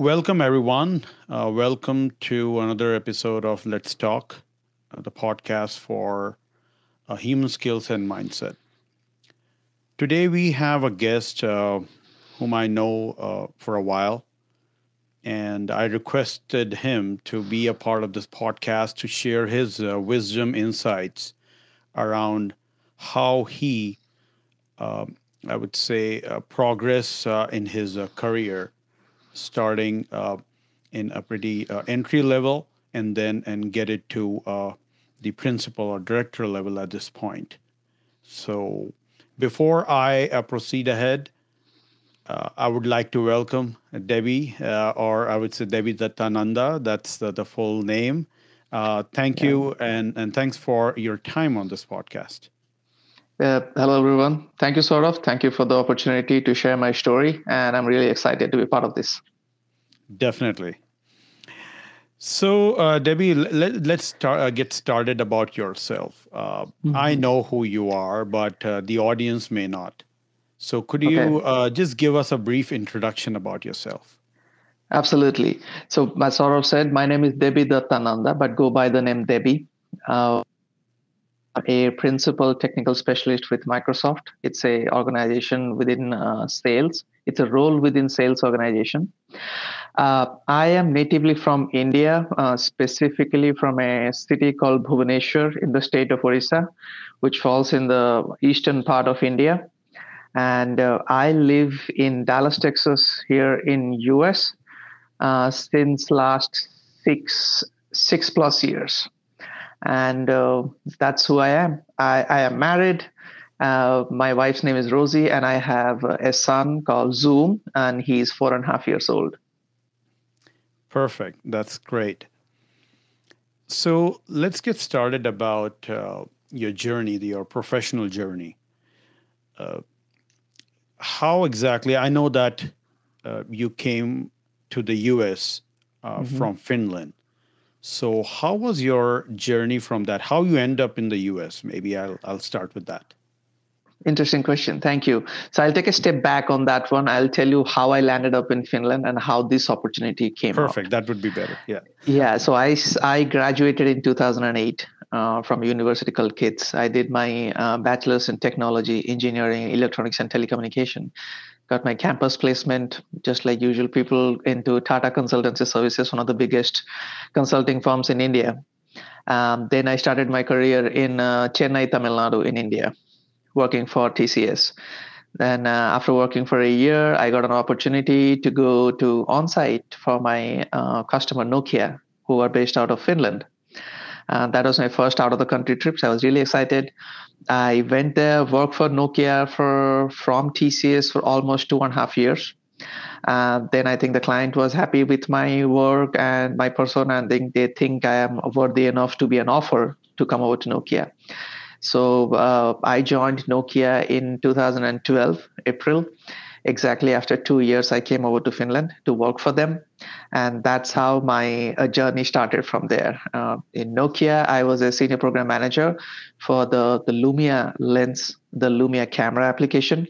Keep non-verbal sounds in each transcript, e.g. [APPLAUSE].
welcome everyone. Uh, welcome to another episode of Let's Talk, uh, the podcast for uh, human skills and mindset. Today we have a guest uh, whom I know uh, for a while, and I requested him to be a part of this podcast to share his uh, wisdom insights around how he, um, I would say, progress in his career starting uh, in a pretty uh, entry level and then and get it to uh, the principal or director level at this point. So before I uh, proceed ahead, uh, I would like to welcome Debbie, uh, or I would say Debidutta Nanda. That's the, the full name. thank yeah. you, and, and thanks for your time on this podcast. Uh, hello, everyone. Thank you, Saurabh. Thank you for the opportunity to share my story. And I'm really excited to be part of this. Definitely. So, uh, Debbie, let, us start, uh, get started about yourself. Uh, mm-hmm. I know who you are, but uh, the audience may not. So, could you okay. Uh, just give us a brief introduction about yourself? Absolutely. So, as Saurabh said, my name is Debidutta Nanda, but go by the name Debbie. Uh, a principal technical specialist with Microsoft. It's a organization within sales. It's a role within sales organization. Uh, I am natively from India, uh, specifically from a city called Bhubaneswar in the state of Orissa, which falls in the eastern part of India. And uh, I live in Dallas, Texas, here in US uh, since last six six plus years, and uh, that's who I am. I, I am married. Uh, my wife's name is Rosie, and I have a son called Zoom, and he's four and a half years old. Perfect. That's great. So let's get started about uh, your journey, your professional journey. Uh, how exactly? I know that uh, you came to the US uh, mm-hmm. from Finland. So how was your journey from that? How you end up in the US? Maybe I'll I'll start with that. Interesting question. Thank you. So I'll take a step back on that one. I'll tell you how I landed up in Finland and how this opportunity came. Perfect. That would be better. Yeah. Yeah. So I I graduated in 2008 uh, from University called KITS. I did my uh, bachelor's in technology, engineering, electronics, and telecommunication. Got my campus placement, just like usual people, into Tata Consultancy Services, one of the biggest consulting firms in India. Um, then I started my career in uh, Chennai, Tamil Nadu, in India working for TCS. Then uh, after working for a year, I got an opportunity to go to on-site for my uh, customer Nokia, who are based out of Finland. Uh, that was my first out of the country trip. So I was really excited. I went there, worked for Nokia for from TCS for almost two and a half years. Uh, then I think the client was happy with my work and my persona, and think they think I am worthy enough to be an offer to come over to Nokia. So uh, I joined Nokia in 2012, April. Exactly after two years, I came over to Finland to work for them. And that's how my uh, journey started from there. Uh, in Nokia, I was a senior program manager for the, the Lumia lens, the Lumia camera application.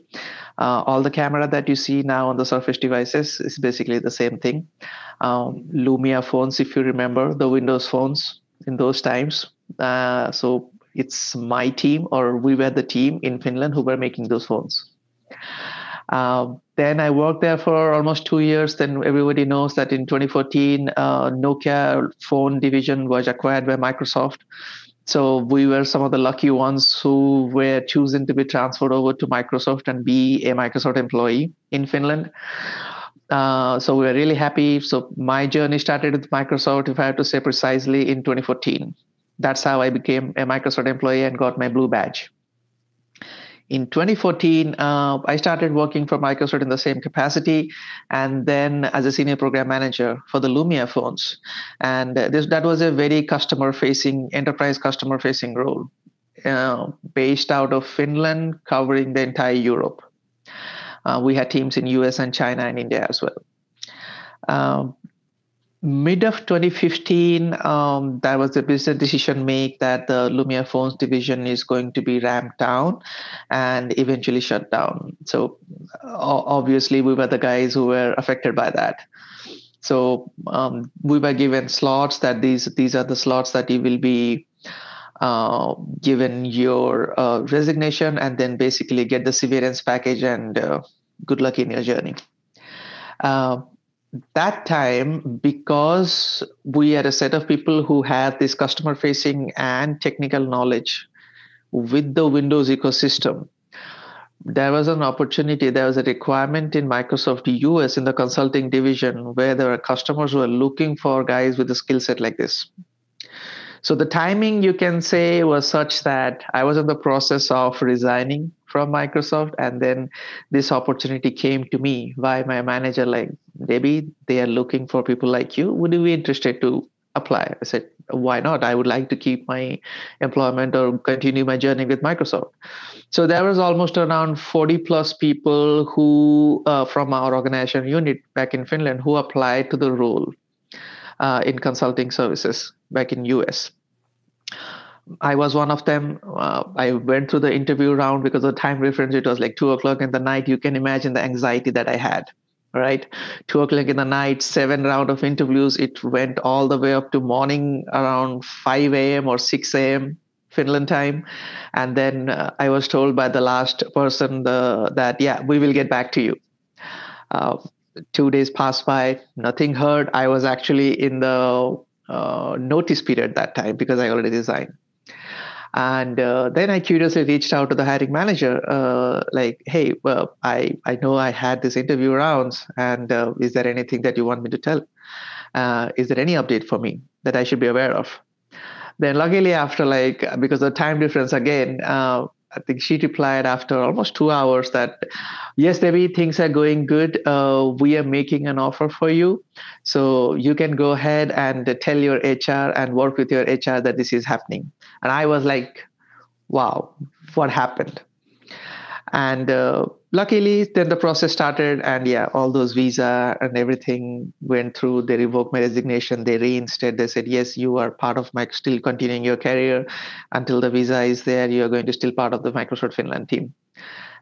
Uh, all the camera that you see now on the Surface devices is basically the same thing. Um, Lumia phones, if you remember, the Windows phones in those times. Uh, so it's my team or we were the team in Finland who were making those phones. Um, then I worked there for almost two years. Then everybody knows that in 2014, uh, Nokia phone division was acquired by Microsoft. So we were some of the lucky ones who were chosen to be transferred over to Microsoft and be a Microsoft employee in Finland. Uh, so we were really happy. So my journey started with Microsoft, if I have to say precisely, in 2014 that's how I became a Microsoft employee and got my blue badge. In 2014, uh, I started working for Microsoft in the same capacity, and then as a senior program manager for the Lumia phones. And this, that was a very customer-facing, enterprise customer-facing role, uh, based out of Finland, covering the entire Europe. Uh, we had teams in US and China and India as well. Um, mid of 2015 um, there was a business decision made that the lumia phones division is going to be ramped down and eventually shut down so obviously we were the guys who were affected by that So um, we were given slots that these these are the slots that you will be uh, given your uh, resignation and then basically get the severance package and uh, good luck in your journey. Uh, that time, because we had a set of people who had this customer facing and technical knowledge with the Windows ecosystem, there was an opportunity, there was a requirement in Microsoft US in the consulting division where there were customers who were looking for guys with a skill set like this. So the timing you can say was such that I was in the process of resigning from Microsoft, and then this opportunity came to me by my manager, like, Debbie, they are looking for people like you. Would you be interested to apply? I said, why not? I would like to keep my employment or continue my journey with Microsoft. So there was almost around 40 plus people who, uh, from our organization unit back in Finland, who applied to the role uh, in consulting services back in US. I was one of them. Uh, I went through the interview round because of time reference. It was like two o'clock in the night. You can imagine the anxiety that I had. Right, two o'clock in the night, seven round of interviews. It went all the way up to morning around 5 a.m. or 6 a.m. Finland time, and then uh, I was told by the last person the, that yeah, we will get back to you. Uh, two days passed by, nothing heard. I was actually in the uh, notice period that time because I already resigned. And uh, then I curiously reached out to the hiring manager, uh, like, "Hey, well, I I know I had this interview rounds, and uh, is there anything that you want me to tell? Uh, is there any update for me that I should be aware of?" Then, luckily, after like because of time difference again, uh, I think she replied after almost two hours that, yes, Debbie, things are going good. Uh, we are making an offer for you. So you can go ahead and tell your HR and work with your HR that this is happening. And I was like, wow, what happened? And uh, luckily, then the process started, and yeah, all those visa and everything went through. They revoked my resignation. They reinstated. They said, yes, you are part of my still continuing your career until the visa is there. You are going to still part of the Microsoft Finland team.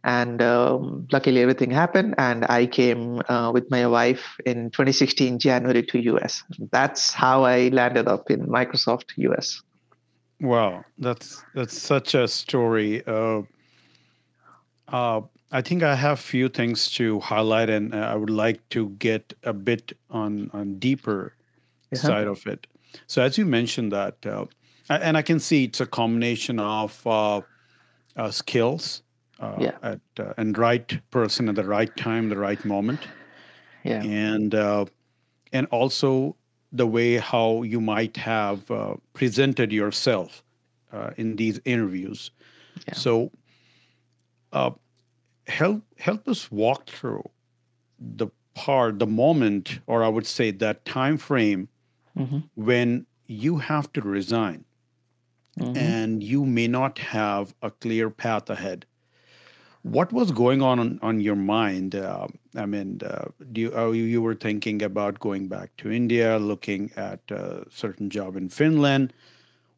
And um, luckily, everything happened, and I came uh, with my wife in 2016 January to US. That's how I landed up in Microsoft US. Wow, that's that's such a story. Uh, uh, I think I have few things to highlight, and uh, I would like to get a bit on on deeper uh-huh. side of it. So, as you mentioned that, uh, and I can see it's a combination of uh, uh, skills uh, yeah. at and right person at the right time, the right moment, yeah, and and also the way how you might have presented yourself in these interviews. Yeah. So uh, help help us walk through the part, the moment, or I would say that time frame mm-hmm. when you have to resign mm-hmm. and you may not have a clear path ahead. What was going on on, on your mind? Uh, I mean, uh, do you, oh, you were thinking about going back to India, looking at a certain job in Finland?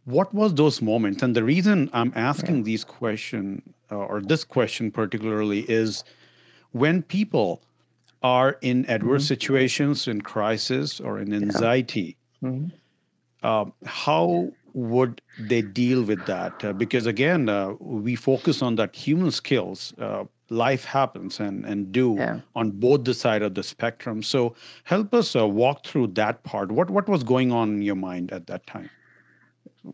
What was those moments? And the reason I'm asking yeah. these questions uh, or this question particularly is when people are in adverse mm-hmm. situations in crisis or in anxiety yeah. mm-hmm. uh, how would they deal with that uh, because again uh, we focus on that human skills uh, life happens and and do yeah. on both the side of the spectrum so help us uh, walk through that part what what was going on in your mind at that time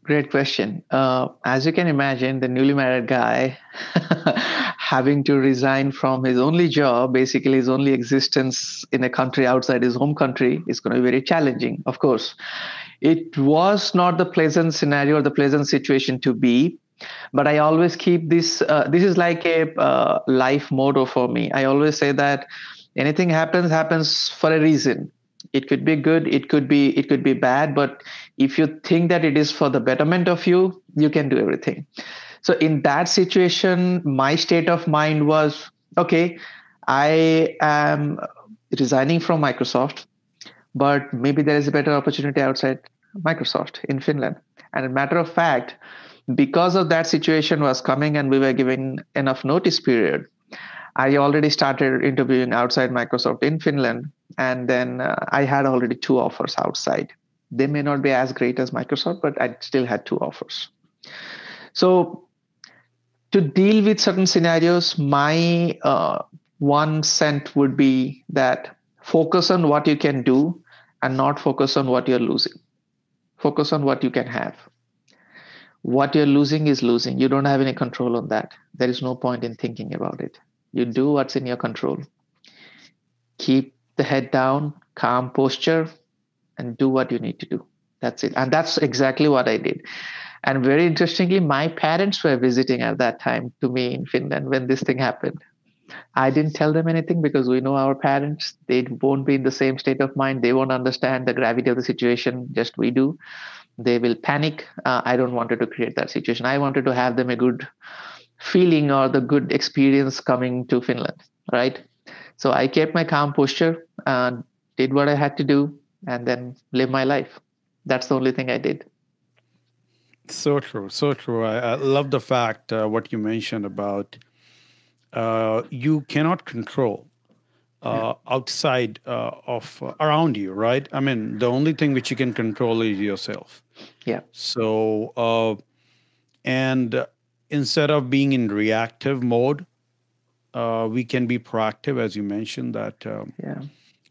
Great question. Uh, as you can imagine, the newly married guy [LAUGHS] having to resign from his only job, basically his only existence in a country outside his home country, is going to be very challenging, of course. It was not the pleasant scenario or the pleasant situation to be, but I always keep this. Uh, this is like a uh, life motto for me. I always say that anything happens, happens for a reason it could be good it could be it could be bad but if you think that it is for the betterment of you you can do everything so in that situation my state of mind was okay i am resigning from microsoft but maybe there is a better opportunity outside microsoft in finland and a matter of fact because of that situation was coming and we were given enough notice period I already started interviewing outside Microsoft in Finland and then uh, I had already two offers outside. They may not be as great as Microsoft, but I still had two offers. So to deal with certain scenarios, my uh, one cent would be that focus on what you can do and not focus on what you're losing. Focus on what you can have. What you're losing is losing. You don't have any control on that. There is no point in thinking about it. You do what's in your control. Keep the head down, calm posture, and do what you need to do. That's it. And that's exactly what I did. And very interestingly, my parents were visiting at that time to me in Finland when this thing happened. I didn't tell them anything because we know our parents. They won't be in the same state of mind. They won't understand the gravity of the situation, just we do. They will panic. Uh, I don't wanted to create that situation. I wanted to have them a good feeling or the good experience coming to Finland, right? So I kept my calm posture and did what I had to do and then live my life. That's the only thing I did. So true, so true. I, I love the fact uh, what you mentioned about uh, you cannot control uh, yeah. outside uh, of uh, around you, right? I mean, the only thing which you can control is yourself. Yeah. So, uh, and instead of being in reactive mode, uh, we can be proactive, as you mentioned. That um, yeah.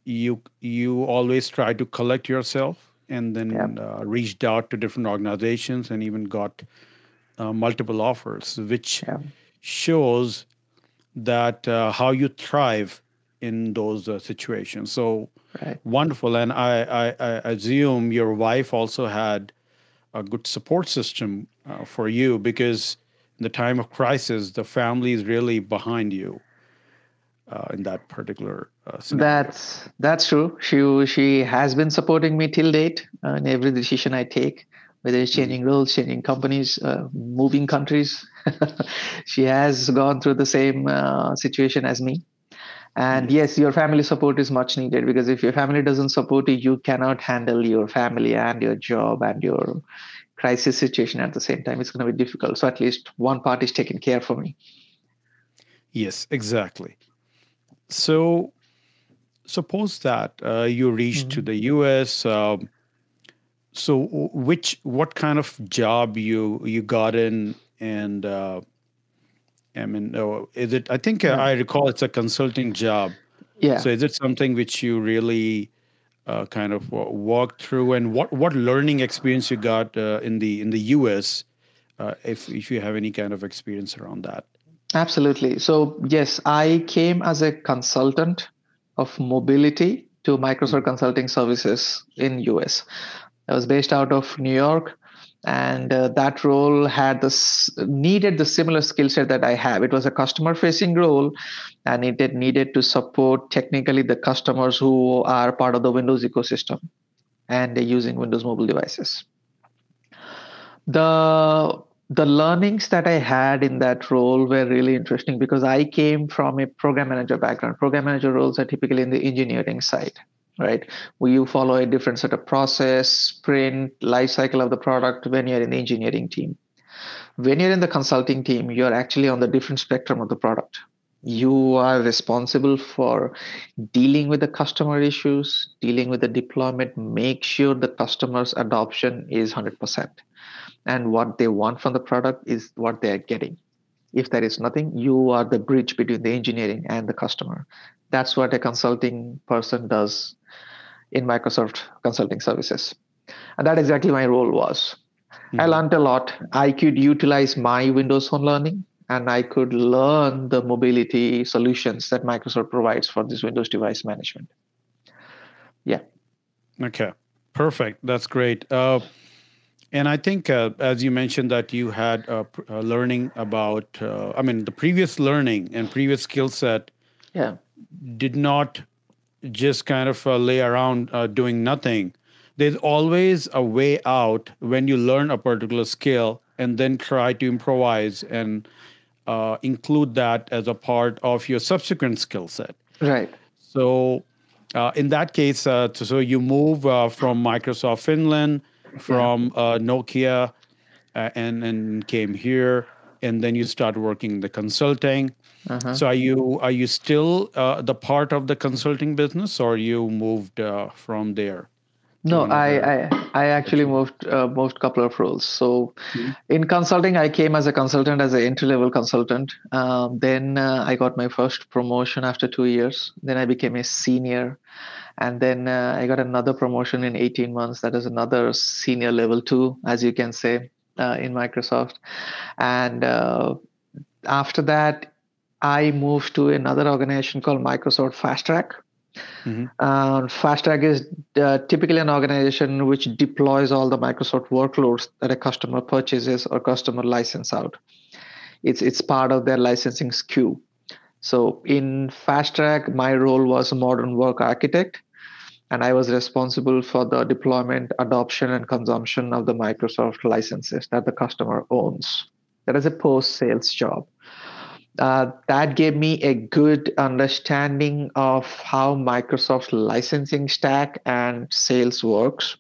You you always try to collect yourself, and then yeah. reached out to different organizations, and even got multiple offers, which yeah. shows that uh, how you thrive in those uh, situations. So right. wonderful, and I, I, I, assume your wife also had a good support system uh, for you because in the time of crisis, the family is really behind you. Uh, in that particular uh, scenario. That's that's true. She she has been supporting me till date uh, in every decision I take whether it's changing mm-hmm. roles, changing companies, uh, moving countries. [LAUGHS] she has gone through the same uh, situation as me. And mm-hmm. yes, your family support is much needed because if your family doesn't support you, you cannot handle your family and your job and your crisis situation at the same time. It's going to be difficult. So at least one part is taken care for me. Yes, exactly. So suppose that uh, you reach mm-hmm. to the US. Um, so which what kind of job you you got in and uh, i mean oh, is it i think uh, i recall it's a consulting job yeah so is it something which you really uh, kind of walked through and what what learning experience you got uh, in the in the us uh, if if you have any kind of experience around that absolutely so yes i came as a consultant of mobility to microsoft mm-hmm. consulting services in us I was based out of New York, and uh, that role had this needed the similar skill set that I have. It was a customer facing role, and it needed to support technically the customers who are part of the Windows ecosystem and they're using Windows mobile devices. The the learnings that I had in that role were really interesting because I came from a program manager background. Program manager roles are typically in the engineering side right? Where you follow a different set of process sprint life cycle of the product when you're in the engineering team. When you're in the consulting team you're actually on the different spectrum of the product. You are responsible for dealing with the customer issues. Dealing with the deployment make sure the customer's adoption is 100% and what they want from the product is what they're getting if there is nothing you are the bridge between the engineering and the customer that's what a consulting person does in Microsoft Consulting Services. And that exactly my role was. Mm-hmm. I learned a lot. I could utilize my Windows Phone learning and I could learn the mobility solutions that Microsoft provides for this Windows device management. Yeah. Okay. Perfect. That's great. Uh, and I think, uh, as you mentioned, that you had uh, uh learning about, uh, I mean, the previous learning and previous skill set yeah. did not just kind of uh, lay around uh, doing nothing. There's always a way out when you learn a particular skill and then try to improvise and uh, include that as a part of your subsequent skill set. Right. So, uh, in that case, uh, so you move uh, from Microsoft Finland, from Nokia, and and came here and then you start working in the consulting. Uh-huh. So are you are you still uh, the part of the consulting business, or you moved uh, from there? No, I, I, I actually moved uh, moved couple of roles. So, mm-hmm. in consulting, I came as a consultant, as an entry level consultant. Um, then uh, I got my first promotion after two years. Then I became a senior, and then uh, I got another promotion in eighteen months. That is another senior level two, as you can say, uh, in Microsoft. And uh, after that, I moved to another organization called Microsoft Fast Track Mm-hmm. Uh, Fast Track is uh, typically an organization which deploys all the Microsoft workloads that a customer purchases or customer license out. It's it's part of their licensing SKU. So in Fast Track, my role was a modern work architect, and I was responsible for the deployment, adoption, and consumption of the Microsoft licenses that the customer owns. That is a post-sales job uh, that gave me a good understanding of how Microsoft's licensing stack and sales works,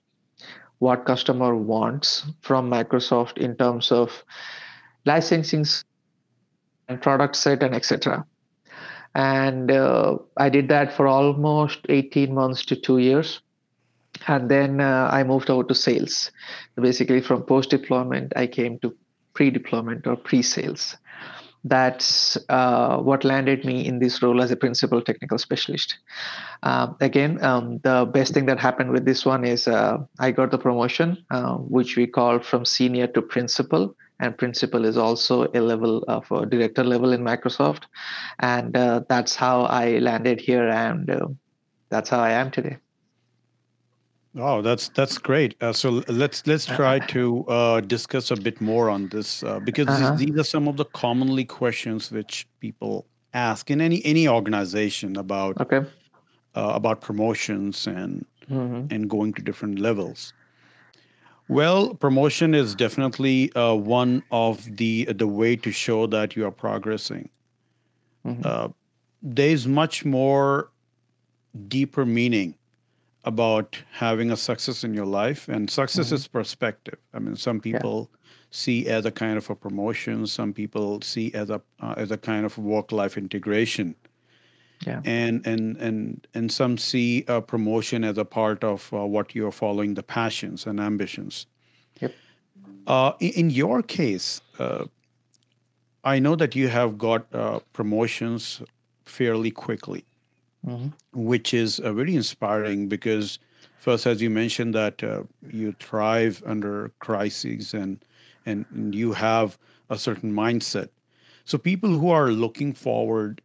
what customer wants from Microsoft in terms of licensing and product set and etc. And uh, I did that for almost 18 months to two years. And then uh, I moved over to sales. Basically, from post deployment, I came to pre deployment or pre sales that's uh, what landed me in this role as a principal technical specialist. Uh, again, um, the best thing that happened with this one is uh, I got the promotion, uh, which we call from senior to principal. And principal is also a level of a director level in Microsoft. And uh, that's how I landed here. And uh, that's how I am today. Oh, that's that's great. Uh, so let's let's try to uh, discuss a bit more on this uh, because uh-huh. these are some of the commonly questions which people ask in any any organization about okay. Uh, about promotions and mm-hmm. and going to different levels. Well, promotion is definitely uh, one of the the way to show that you are progressing. Mm-hmm. Uh, there is much more deeper meaning about having a success in your life and success mm-hmm. is perspective i mean some people yeah. see as a kind of a promotion some people see as a uh, as a kind of work life integration yeah. and and and and some see a promotion as a part of uh, what you're following the passions and ambitions yep uh, in, in, your case uh, i know that you have got uh, promotions fairly quickly mm-hmm. which is uh, very inspiring because first, as you mentioned, that uh, you thrive under crises and, and and you have a certain mindset. So people who are looking forward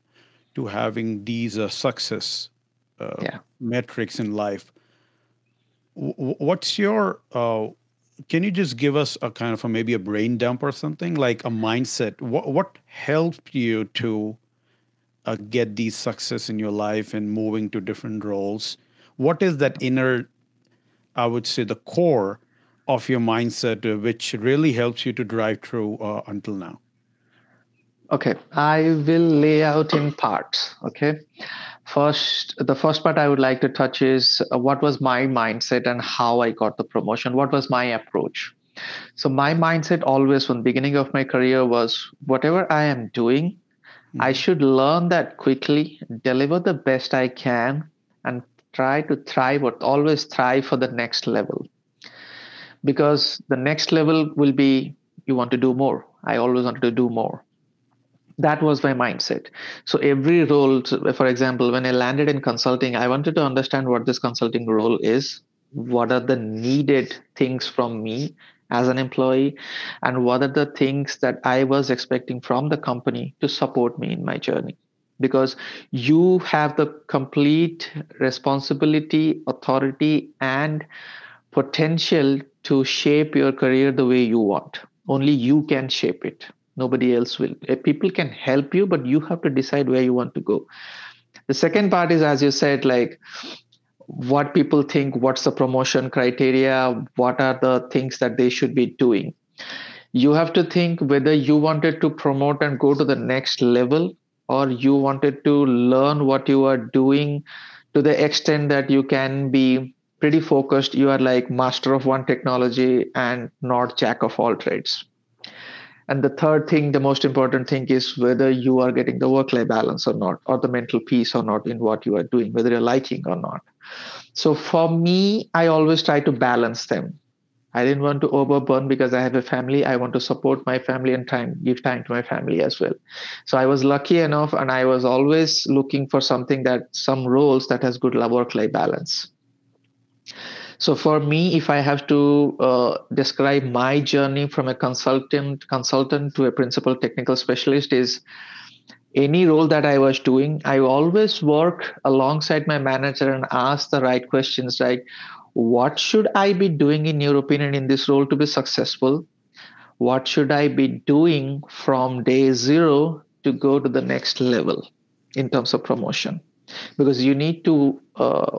to having these uh, success uh, yeah. metrics in life, w- what's your uh, can you just give us a kind of a maybe a brain dump or something? Like a mindset. What what helped you to uh, get these success in your life and moving to different roles? What is that inner i would say the core of your mindset uh, which really helps you to drive through uh, until now okay i will lay out in parts okay first the first part i would like to touch is uh, what was my mindset and how i got the promotion what was my approach so my mindset always from the beginning of my career was whatever i am doing I mm-hmm. should learn that quickly, deliver the best I can, and try to thrive or always thrive for the next level. Because the next level will be you want to do more. I always wanted to do more. That was my mindset. So every role, for example, when I landed in consulting, I wanted to understand what this consulting role is, what are the needed things from me as an employee and what are the things that i was expecting from the company to support me in my journey. Because you have the complete responsibility authority and potential to shape your career the way you want. Only you can shape it nobody else will. Eh, people can help you but you have to decide where you want to go. The second part is as you said like what people think what's the promotion criteria what are the things that they should be doing. You have to think whether you wanted to promote and go to the next level or you wanted to learn what you are doing to the extent that you can be pretty focused. You are like master of one technology and not jack of all trades and the third thing the most important thing is whether you are getting the work life balance or not or the mental peace or not in what you are doing whether you're liking or not so for me i always try to balance them I didn't want to overburn because I have a family. I want to support my family and time give time to my family as well. So I was lucky enough, and I was always looking for something that some roles that has good work-life balance. So for me, if I have to uh, describe my journey from a consultant consultant to a principal technical specialist, is any role that I was doing, I always work alongside my manager and ask the right questions, like what should I be doing, in your opinion, in this role to be successful? What should I be doing from day zero to go to the next level in terms of promotion? Because you need to uh,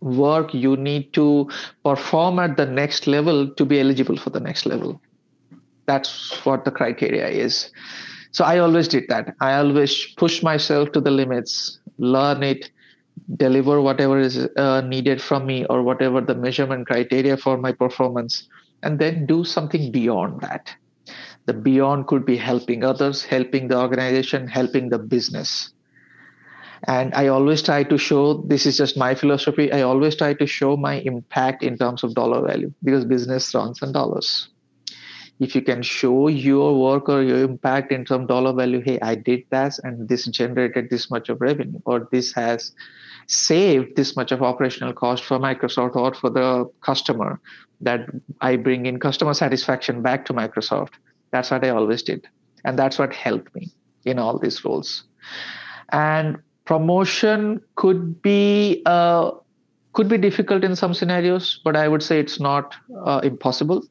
work, you need to perform at the next level to be eligible for the next level. That's what the criteria is. So I always did that. I always push myself to the limits, learn it, deliver whatever is uh, needed from me or whatever the measurement criteria for my performance and then do something beyond that the beyond could be helping others helping the organization helping the business and i always try to show this is just my philosophy i always try to show my impact in terms of dollar value because business runs on dollars if you can show your work or your impact in of dollar value hey i did that and this generated this much of revenue or this has saved this much of operational cost for Microsoft or for the customer that I bring in customer satisfaction back to Microsoft. That's what I always did. And that's what helped me in all these roles. And promotion could be uh, could be difficult in some scenarios, but I would say it's not uh, impossible.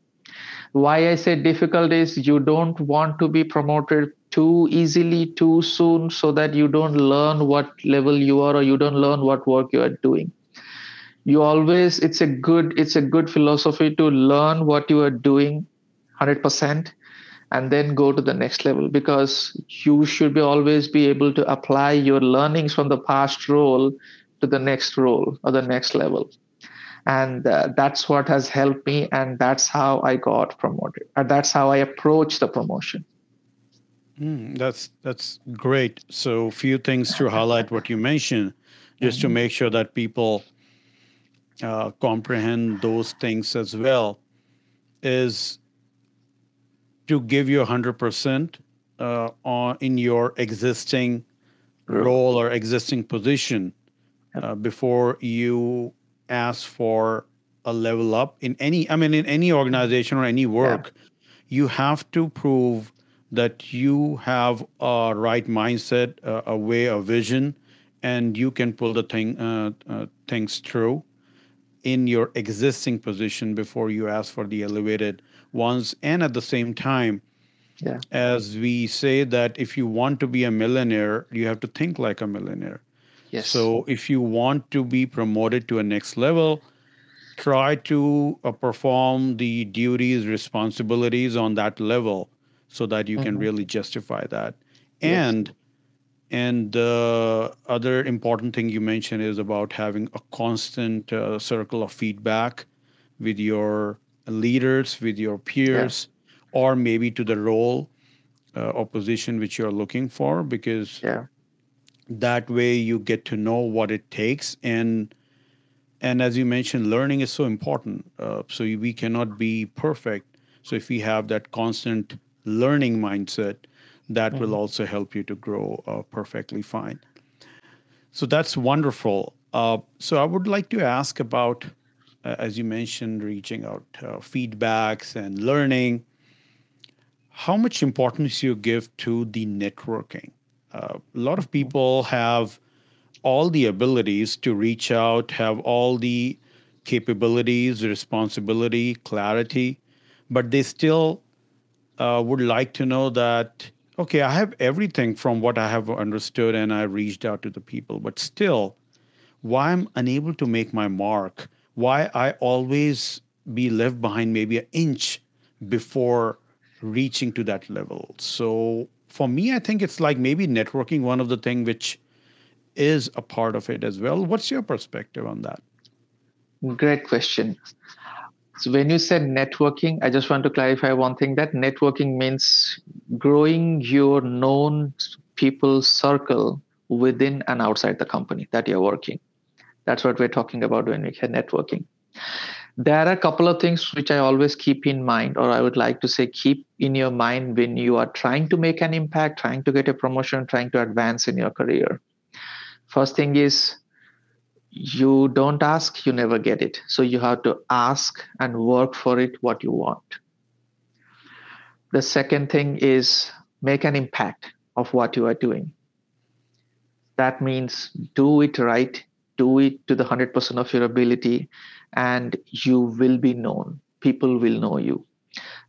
Why I say difficult is you don't want to be promoted too easily too soon so that you don't learn what level you are or you don't learn what work you are doing you always it's a good it's a good philosophy to learn what you are doing 100% and then go to the next level because you should be always be able to apply your learnings from the past role to the next role or the next level and uh, that's what has helped me and that's how i got promoted and that's how i approach the promotion Mm, that's that's great. So, few things to highlight what you mentioned, just to mm-hmm. make sure that people uh, comprehend those things as well, is to give you hundred percent uh, on in your existing role or existing position uh, before you ask for a level up in any. I mean, in any organization or any work, yeah. you have to prove that you have a right mindset, a, a way, a vision, and you can pull the thing uh, uh, things through in your existing position before you ask for the elevated ones. And at the same time, yeah. as we say that if you want to be a millionaire, you have to think like a millionaire. Yes. So if you want to be promoted to a next level, try to uh, perform the duties, responsibilities on that level so that you mm-hmm. can really justify that. And yes. and the other important thing you mentioned is about having a constant uh, circle of feedback with your leaders, with your peers, yeah. or maybe to the role uh, or position which you're looking for, because yeah. that way you get to know what it takes and and as you mentioned learning is so important uh, so we cannot be perfect so if we have that constant learning mindset, that mm-hmm. will also help you to grow uh, perfectly fine. So that's wonderful. Uh, so I would like to ask about, as you mentioned, reaching out uh, feedbacks and learning. How much importance you give to the networking? Uh, a lot of people have all the abilities to reach out, have all the capabilities, responsibility, clarity, but they still uh, would like to know that okay i have everything from what i have understood and i reached out to the people but still why i'm unable to make my mark why i always be left behind maybe an inch before reaching to that level. So for me i think it's like maybe networking one of the thing which is a part of it as well. What's your perspective on that? Great question. So when you said networking, I just want to clarify one thing that networking means growing your known people circle within and outside the company that you're working. That's what we're talking about when we say networking. There are a couple of things which I always keep in mind, or I would like to say, keep in your mind when you are trying to make an impact, trying to get a promotion, trying to advance in your career. First thing is you don't ask, you never get it. So you have to ask and work for it what you want. The second thing is make an impact of what you are doing. That means do it right, do it to the 100% of your ability, and you will be known. People will know you.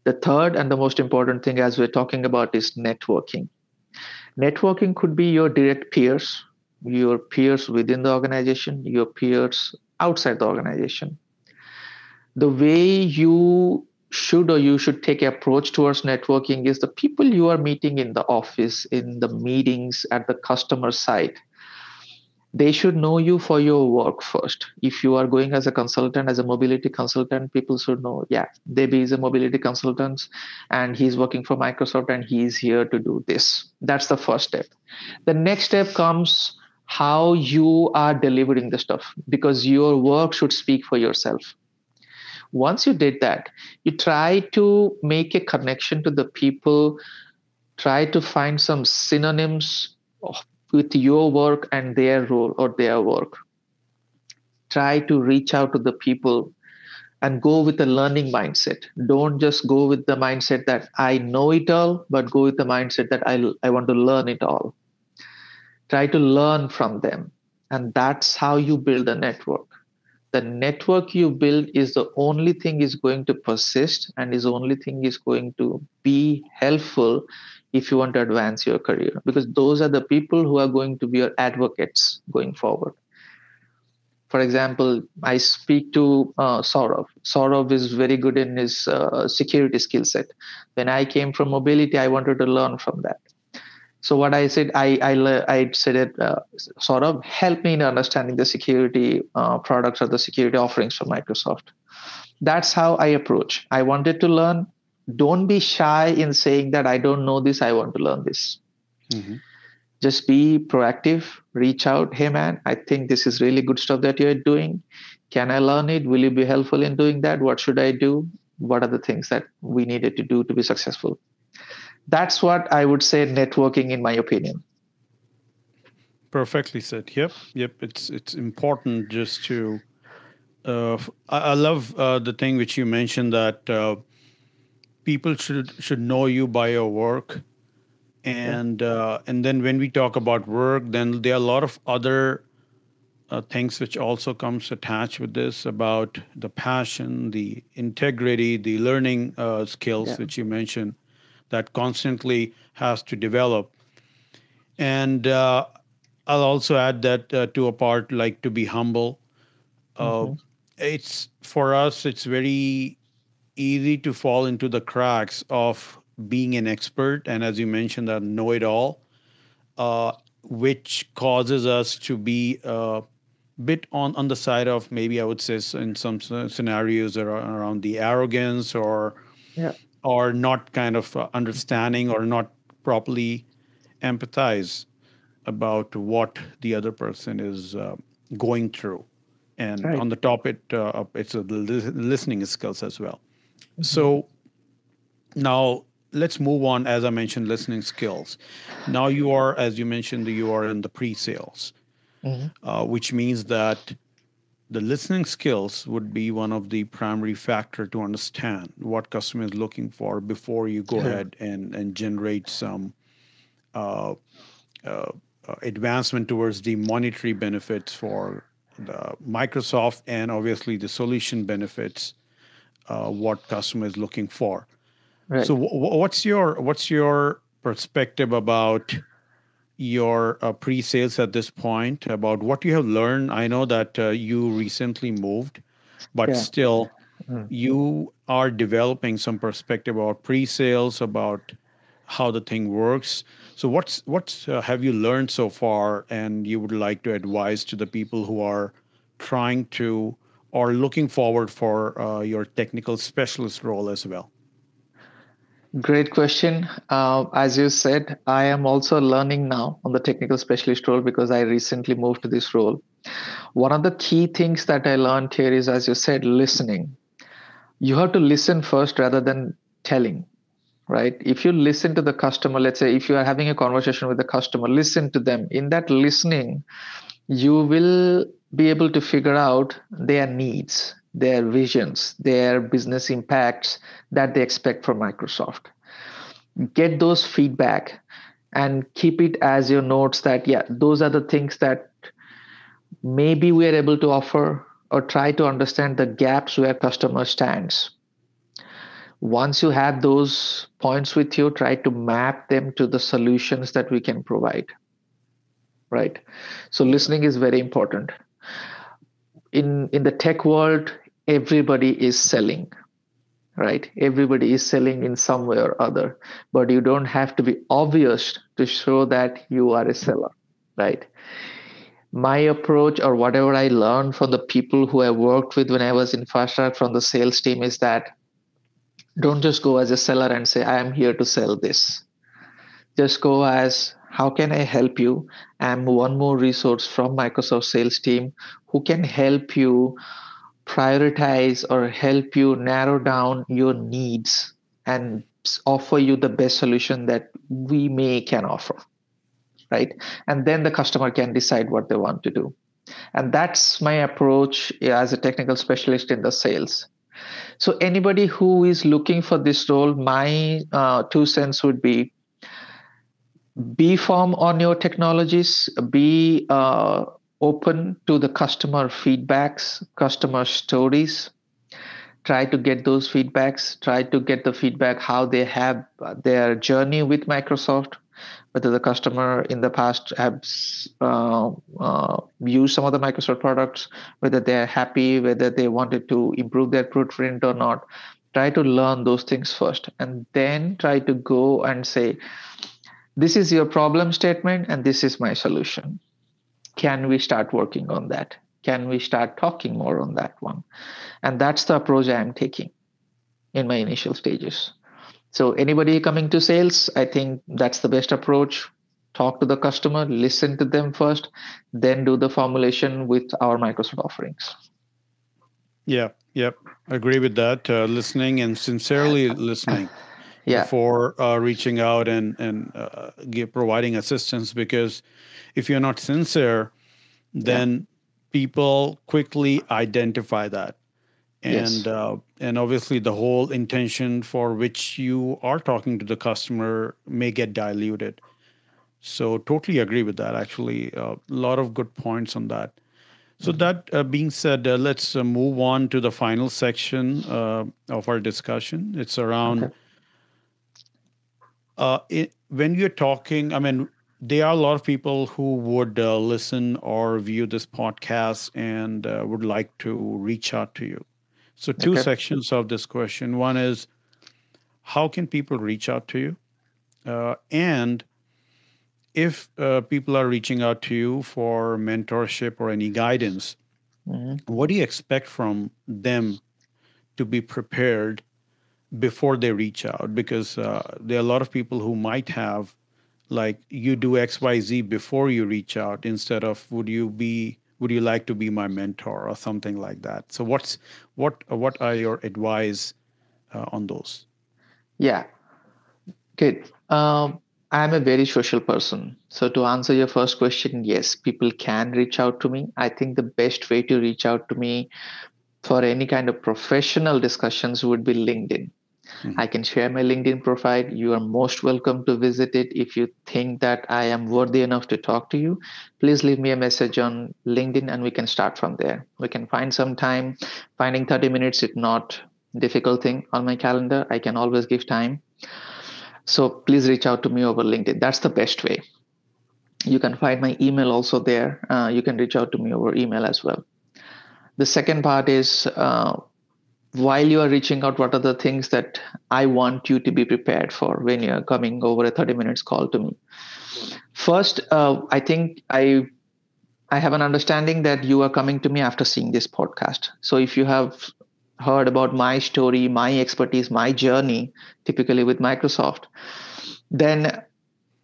The third and the most important thing, as we're talking about, is networking. Networking could be your direct peers, your peers within the organization, your peers outside the organization. The way you should or you should take approach towards networking is the people you are meeting in the office, in the meetings, at the customer side. They should know you for your work first. If you are going as a consultant, as a mobility consultant, people should know, yeah, Debbie is a mobility consultant and he's working for Microsoft and he's here to do this. That's the first step. The next step comes how you are delivering the stuff because your work should speak for yourself once you did that you try to make a connection to the people try to find some synonyms with your work and their role or their work. Try to reach out to the people and go with a learning mindset. Don't just go with the mindset that i know it all but go with the mindset that i, I want to learn it all. Try to learn from them. And that's how you build a network. The network you build is the only thing is going to persist and is only thing is going to be helpful if you want to advance your career because those are the people who are going to be your advocates going forward for example i speak to uh, saurabh saurabh is very good in his uh, security skill set when i came from mobility i wanted to learn from that so what I said, I I, I said it uh, of help me in understanding the security uh, products or the security offerings from Microsoft. That's how I approach. I wanted to learn. Don't be shy in saying that I don't know this. I want to learn this. Mm-hmm. Just be proactive. Reach out. Hey man, I think this is really good stuff that you're doing. Can I learn it? Will you be helpful in doing that? What should I do? What are the things that we needed to do to be successful? that's what I would say networking, in my opinion. Perfectly said. Yep, yep. It's it's important just to. Uh, I, I love uh, the thing which you mentioned that uh, people should should know you by your work, and uh, and then when we talk about work, then there are a lot of other uh, things which also comes attached with this about the passion, the integrity, the learning uh, skills yeah. which you mentioned that constantly has to develop. And uh, I'll also add that uh, to a part like to be humble. Uh, mm-hmm. It's for us, it's very easy to fall into the cracks of being an expert and, as you mentioned, that know it all, uh, which causes us to be a uh, bit on on the side of maybe I would say in some scenarios around the arrogance or yeah or not kind of uh, understanding or not properly empathize about what the other person is uh, going through and right. on the topic uh, it's a listening skills as well. So now let's move on as i mentioned listening skills now you are as you mentioned you are in the pre-sales mm-hmm. uh, which means that the listening skills would be one of the primary factor to understand what customer is looking for before you go ahead and, and generate some uh, uh, advancement towards the monetary benefits for the Microsoft and obviously the solution benefits uh, what customer is looking for. Right. So w- what's your what's your perspective about your uh, pre-sales at this point about what you have learned i know that uh, you recently moved but yeah. still mm-hmm. you are developing some perspective about pre-sales about how the thing works so what's what uh, have you learned so far and you would like to advise to the people who are trying to or looking forward for uh, your technical specialist role as well? Great question. Uh, as you said, I am also learning now on the technical specialist role because I recently moved to this role. One of the key things that I learned here is, as you said, listening. You have to listen first rather than telling, right? If you listen to the customer, let's say if you are having a conversation with the customer, listen to them. In that listening, you will be able to figure out their needs their visions, their business impacts that they expect from Microsoft. Get those feedback and keep it as your notes that, yeah, those are the things that maybe we are able to offer or try to understand the gaps where customer stands. Once you have those points with you, try to map them to the solutions that we can provide. Right. So listening is very important. In in the tech world everybody is selling right? Everybody is selling in some way or other but you don't have to be obvious to show that you are a seller right? My approach or whatever i learned from the people who i worked with when i was in FastTrack from the sales team is that don't just go as a seller and say i am here to sell this. Just go as how can i help you? I'm one more resource from microsoft sales team who can help you prioritize or help you narrow down your needs and offer you the best solution that we may can offer right? And then the customer can decide what they want to do. And that's my approach as a technical specialist in the sales. So anybody who is looking for this role my uh, two cents would be be firm on your technologies be uh, open to the customer feedbacks, customer stories. Try to get those feedbacks. Try to get the feedback how they have their journey with Microsoft, whether the customer in the past have uh, uh, used some of the Microsoft products, whether they're happy, whether they wanted to improve their footprint or not. Try to learn those things first, and then try to go and say, "This is your problem statement, and this is my solution." can we start working on that? Can we start talking more on that one? And that's the approach i am taking in my initial stages. So anybody coming to sales i think that's the best approach. Talk to the customer listen to them first then do the formulation with our microsoft offerings. Yeah yep agree with that uh, listening and sincerely listening yeah. before uh, reaching out and and uh, give, providing assistance because if you're not sincere then yeah. people quickly identify that and yes. uh, and obviously the whole intention for which you are talking to the customer may get diluted so totally agree with that actually a lot of good points on that so mm-hmm. that uh, being said uh, let's uh, move on to the final section uh, of our discussion it's around okay. Uh, it, when you're talking i mean there are a lot of people who would uh, listen or view this podcast and uh, would like to reach out to you. So, two okay. sections of this question. One is how can people reach out to you? Uh, and if uh, people are reaching out to you for mentorship or any guidance, mm-hmm. what do you expect from them to be prepared before they reach out? Because uh, there are a lot of people who might have like you do xyz before you reach out instead of would you be would you like to be my mentor or something like that. So what's what what are your advice uh, on those? Yeah. Good. Um, i'm a very social person. So to answer your first question yes people can reach out to me. I think the best way to reach out to me for any kind of professional discussions would be linkedin Mm-hmm. I can share my LinkedIn profile. You are most welcome to visit it. If you think that I am worthy enough to talk to you, please leave me a message on LinkedIn and we can start from there. We can find some time. Finding 30 minutes is not difficult thing on my calendar. I can always give time. So please reach out to me over LinkedIn. That's the best way. You can find my email also there. Uh, you can reach out to me over email as well. The second part is uh, while you are reaching out what are the things that i want you to be prepared for when you're coming over a 30 minutes call to me first uh, i think i I have an understanding that you are coming to me after seeing this podcast. So if you have heard about my story, my expertise, my journey, typically with Microsoft, then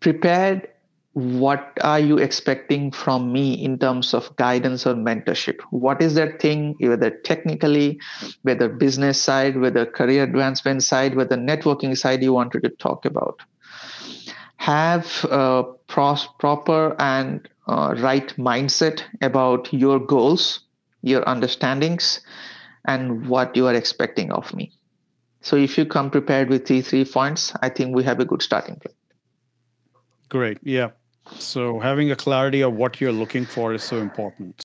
prepared what are you expecting from me in terms of guidance or mentorship? What is that thing whether technically whether business side whether career advancement side whether networking side you wanted to talk about? Have a pros- proper and uh, right mindset about your goals your understandings and what you are expecting of me. So if you come prepared with these three points i think we have a good starting point. Great. Yeah so having a clarity of what you're looking for is so important.